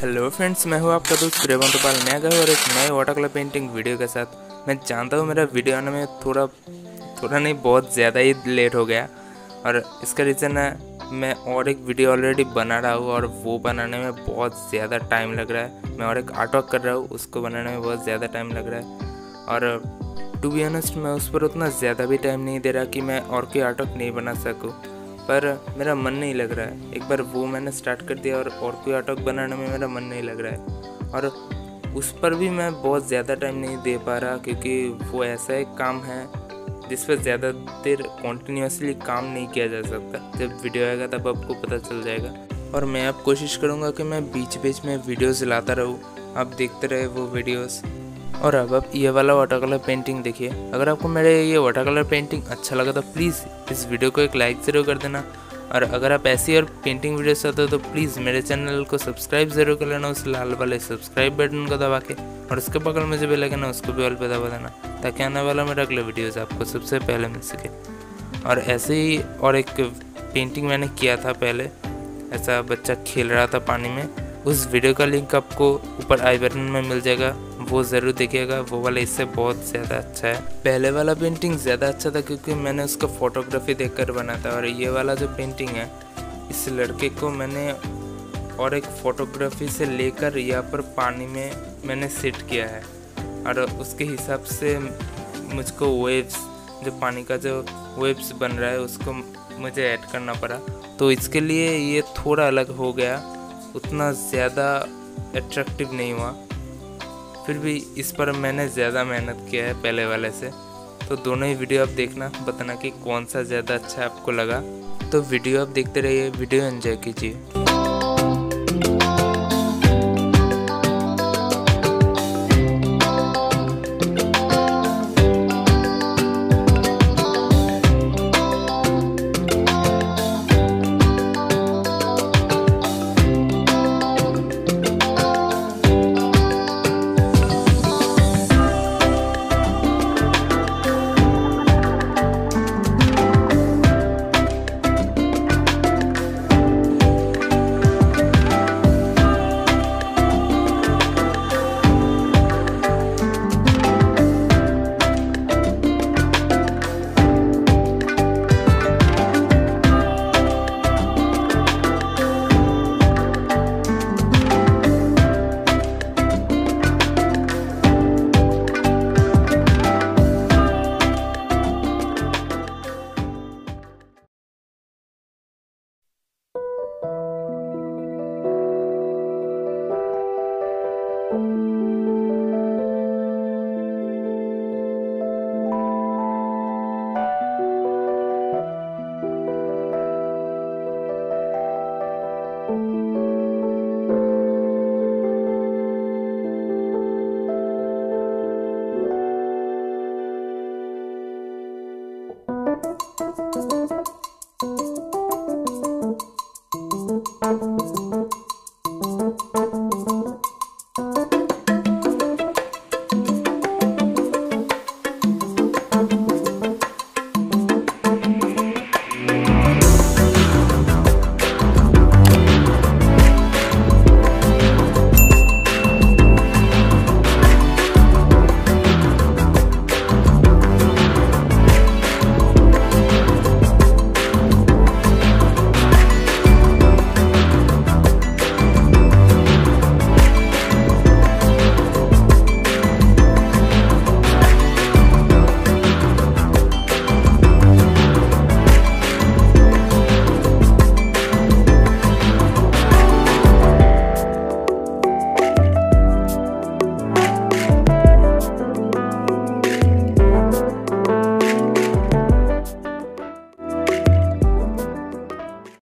Hello friends मैं हूँ आपका दोस्त प्रेमन गोपाल। मैं गया और एक नए वाटर कलर पेंटिंग वीडियो के साथ। मैं जानता हूँ मेरा वीडियो आने में थोड़ा थोड़ा नहीं, बहुत ज़्यादा ही लेट हो गया। और इसका रीज़न है, मैं और एक वीडियो ऑलरेडी बना रहा हूँ और वो बनाने में बहुत ज़्यादा टाइम लग रहा है। मैं और एक आर्ट वर्क कर रहा हूँ, उसको बनाने में बहुत ज़्यादा टाइम लग रहा है। और टू बी ऑनेस्ट मैं उस पर उतना ज़्यादा भी टाइम नहीं दे रहा कि मैं और कोई आर्ट वर्क नहीं बना सकूँ। पर मेरा मन नहीं लग रहा है। एक बार वो मैंने स्टार्ट कर दिया और और कोई आर्टवर्क बनाने में मेरा मन नहीं लग रहा है। और उस पर भी मैं बहुत ज़्यादा टाइम नहीं दे पा रहा क्योंकि वो ऐसा एक काम है जिस पर ज़्यादा देर कॉन्टीन्यूसली काम नहीं किया जा सकता। जब वीडियो आएगा तब आपको पता चल जाएगा। और मैं अब कोशिश करूँगा कि मैं बीच बीच में वीडियोज़ लाता रहूँ। आप देखते रहे वो वीडियोज़ और अब आप ये वाला वाटर कलर पेंटिंग देखिए। अगर आपको मेरे ये वाटर कलर पेंटिंग अच्छा लगा तो प्लीज़ इस वीडियो को एक लाइक ज़रूर कर देना। और अगर आप ऐसी और पेंटिंग वीडियो चाहते हो तो प्लीज़ मेरे चैनल को सब्सक्राइब ज़रूर कर लेना, उस लाल वाले सब्सक्राइब बटन को दबा के और उसके बगल में जो भी लगे ना उसको भी ऑल पे दबा देना, ताकि आने वाला मेरा अगले वीडियोज़ आपको सबसे पहले मिल सके। और ऐसे ही और एक पेंटिंग मैंने किया था पहले, ऐसा बच्चा खेल रहा था पानी में, उस वीडियो का लिंक आपको ऊपर आई बटन में मिल जाएगा। वो ज़रूर देखिएगा, वो वाला इससे बहुत ज़्यादा अच्छा है। पहले वाला पेंटिंग ज़्यादा अच्छा था क्योंकि मैंने उसका फ़ोटोग्राफी देखकर बना था और ये वाला जो पेंटिंग है, इस लड़के को मैंने और एक फ़ोटोग्राफी से लेकर यहाँ पर पानी में मैंने सेट किया है। और उसके हिसाब से मुझको वेव्स जो पानी का जो वेव्स बन रहा है, उसको मुझे ऐड करना पड़ा। तो इसके लिए ये थोड़ा अलग हो गया, उतना ज़्यादा अट्रैक्टिव नहीं हुआ। फिर भी इस पर मैंने ज़्यादा मेहनत किया है पहले वाले से। तो दोनों ही वीडियो आप देखना, बताना कि कौन सा ज़्यादा अच्छा आपको लगा। तो वीडियो आप देखते रहिए, वीडियो एंजॉय कीजिए। Música